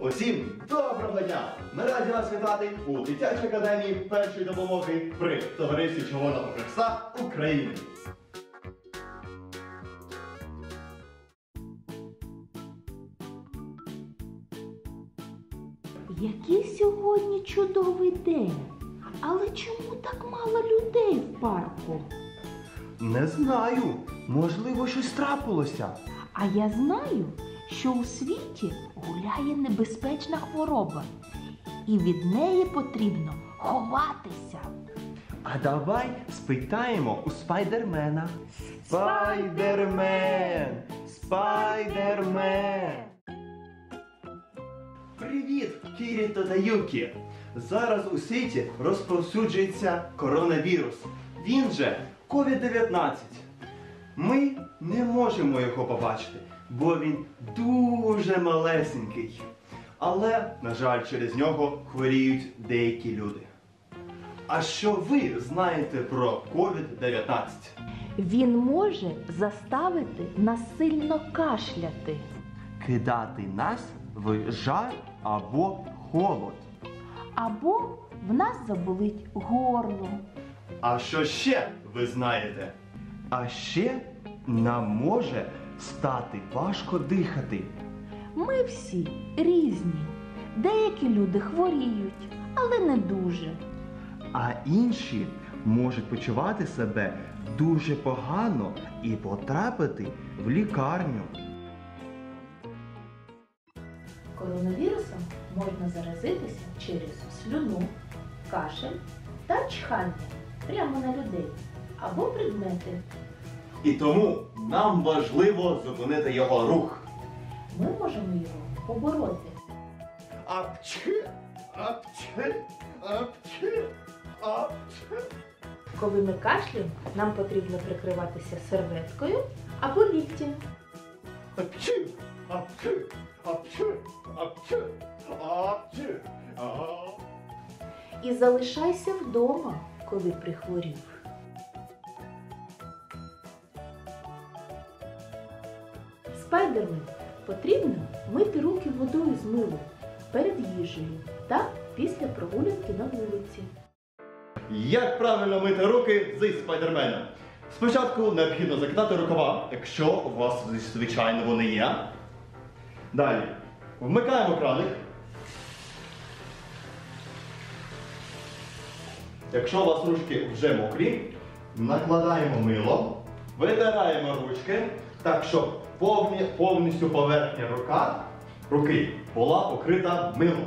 Усім доброго дня! Ми раді вас вітати у дитячій академії першої допомоги при товаристві Червоного Хреста України. Який сьогодні чудовий день. Але чому так мало людей в парку? Не знаю, можливо, щось трапилося. А я знаю, що у світі гуляє небезпечна хвороба, і від неї потрібно ховатися. А давай спитаємо у спайдермена. Спайдермен! Спайдермен! Привіт, Кіріто та Юкі! Зараз у світі розповсюджується коронавірус. Він же COVID-19. Ми не можемо його побачити, бо він дуже малесенький. Але, на жаль, через нього хворіють деякі люди. А що ви знаєте про COVID-19? Він може заставити нас сильно кашляти. Кидати нас в жар або холод. Або в нас заболить горло. А що ще ви знаєте? А ще нам може стати важко дихати. Ми всі різні. Деякі люди хворіють, але не дуже. А інші можуть почувати себе дуже погано і потрапити в лікарню. Коронавірусом можна заразитися через слюну, кашель та чхання прямо на людей або предмети. І тому нам важливо зупинити його рух. Ми можемо його побороти. Апчхи, апчхи, апчхи, апчхи. Коли ми кашляємо, нам потрібно прикриватися серветкою або ліктем. Апчхи, апчхи, апчхи, апчхи, апчхи. А. І залишайся вдома, коли прихворів. Спайдермен потрібно мити руки водою з милом перед їжею та після прогулянки на вулиці. Як правильно мити руки зі спайдерменом? Спочатку необхідно закидати рукава, якщо у вас, звичайно, вони є. Далі вмикаємо краник. Якщо у вас ручки вже мокрі, накладаємо мило, витираємо ручки так, щоб повні, повністю поверхня рука, руки була покрита милом.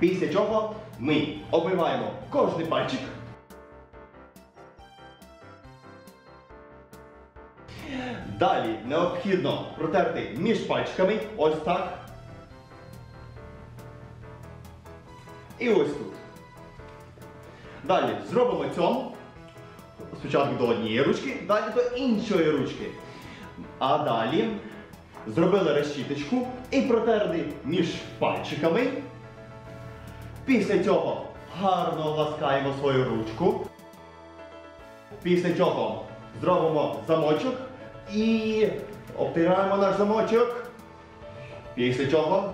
Після чого ми обмиваємо кожний пальчик. Далі необхідно протерти між пальчиками ось так. І ось тут. Далі зробимо цьому. Спочатку до однієї ручки, далі до іншої ручки. А далі зробили решіточку і протерли між пальчиками. Після цього гарно ласкаємо свою ручку. Після цього зробимо замочок і обтираємо наш замочок. Після чого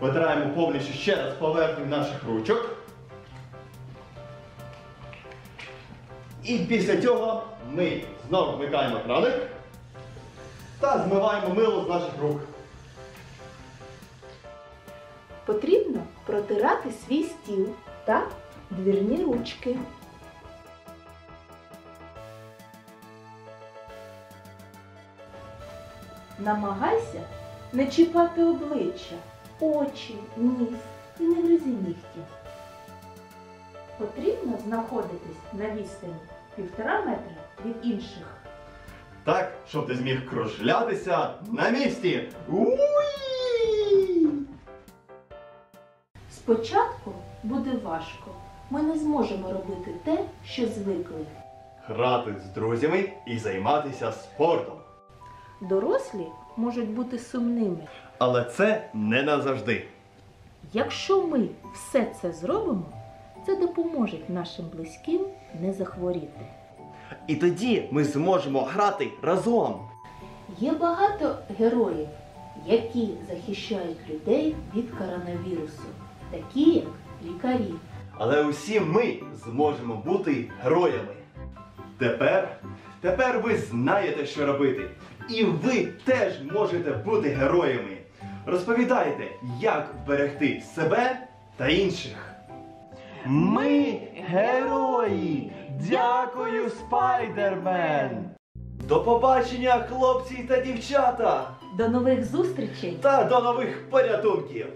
витираємо повністю ще раз поверхню наших ручок. І після цього ми знову вмикаємо краник та змиваємо мило з наших рук. Потрібно протирати свій стіл та двірні ручки. Намагайся не чіпати обличчя, очі, ніс і не гризи нігті. Потрібно знаходитись на відстані півтора метра від інших. Так, щоб ти зміг кружлятися на місці. Уї! Спочатку буде важко. Ми не зможемо робити те, що звикли. Грати з друзями і займатися спортом. Дорослі можуть бути сумними. Але це не назавжди. Якщо ми все це зробимо, це допоможе нашим близьким не захворіти. І тоді ми зможемо грати разом. Є багато героїв, які захищають людей від коронавірусу, такі як лікарі. Але усі ми зможемо бути героями. Тепер, тепер ви знаєте, що робити. І ви теж можете бути героями. Розповідайте, як вберегти себе та інших. Ми герої! Дякую, спайдермен! До побачення, хлопці та дівчата! До нових зустрічей! Та до нових порятунків!